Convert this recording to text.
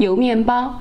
油面包。